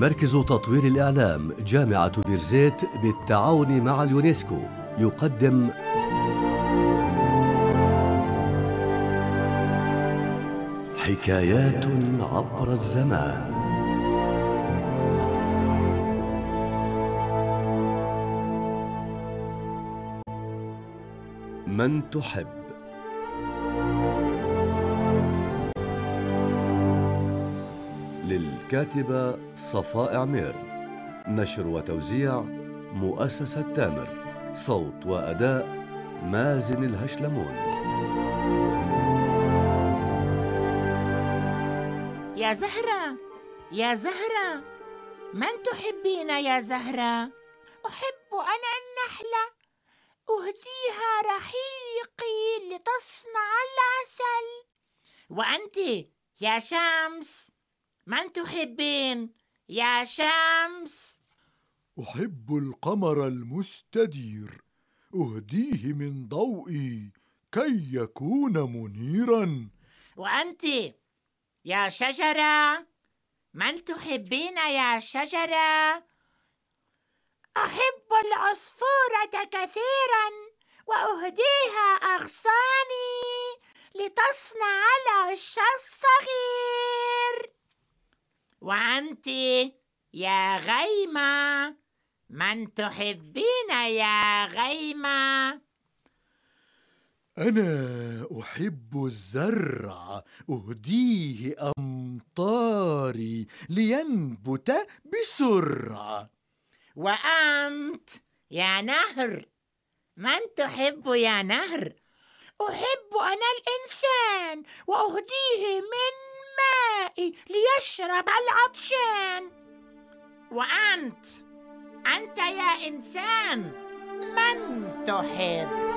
مركز تطوير الإعلام جامعة بيرزيت بالتعاون مع اليونسكو يقدم حكايات عبر الزمان. من تحب؟ للكاتبة صفاء عمير. نشر وتوزيع مؤسسة تامر. صوت وأداء مازن الهشلمون. يا زهرة يا زهرة من تحبين يا زهرة؟ أحب أنا النحلة. أهديها رحيقي لتصنع العسل. وأنت يا شمس؟ من تحبين يا شمس؟ أحب القمر المستدير أهديه من ضوئي كي يكون منيرا وأنت يا شجرة من تحبين يا شجرة؟ أحب العصفورة كثيرا وأهديها أغصاني لتصنع العش الصغير وأنت يا غيمة من تحبين يا غيمة؟ أنا أحب الزرع أهديه أمطاري لينبت بسرعة وأنت يا نهر من تحب يا نهر؟ أحب أنا الإنسان وأهديه من مائي ليشرب العطشان وأنت أنت يا إنسان من تحب؟